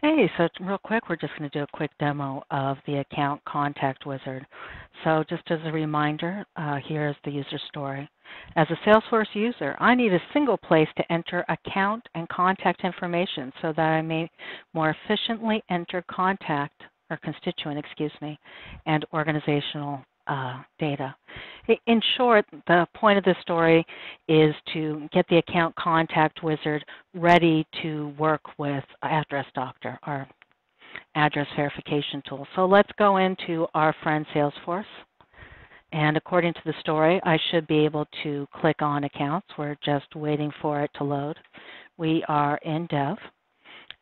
Hey, so real quick, we're just going to do a quick demo of the account contact wizard. So just as a reminder, uh, here's the user story. As a Salesforce user, I need a single place to enter account and contact information so that I may more efficiently enter contact, or constituent, excuse me, and organizational uh, data. In short, the point of this story is to get the account contact wizard ready to work with Address Doctor, our address verification tool. So let's go into our friend Salesforce. And according to the story, I should be able to click on accounts. We're just waiting for it to load. We are in dev.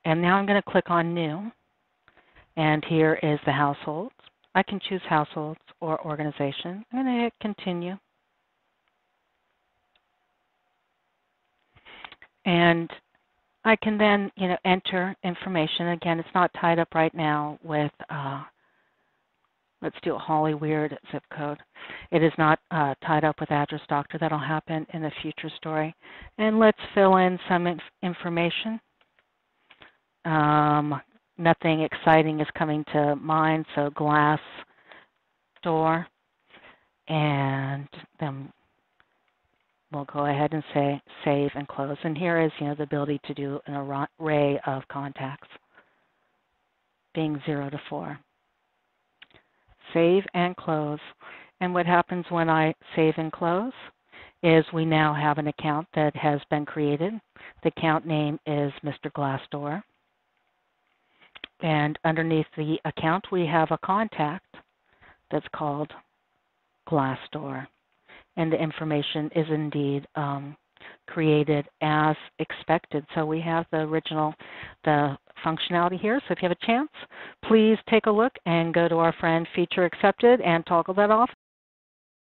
And now I'm going to click on new. And here is the households. I can choose households or organization. I'm going to hit continue. And I can then, you know, enter information. Again, it's not tied up right now with, uh, let's do a Holly Weird zip code. It is not uh, tied up with Address Doctor. That'll happen in a future story. And let's fill in some inf information. Um, nothing exciting is coming to mind, so glass door, and then we'll go ahead and say save and close. And here is you know the ability to do an array of contacts, being 0 to 4. Save and close. And what happens when I save and close is we now have an account that has been created. The account name is Mr. Glassdoor. And underneath the account, we have a contact that's called Glassdoor. And the information is indeed um, created as expected. So we have the original, the functionality here. So if you have a chance, please take a look and go to our friend Feature Accepted and toggle that off.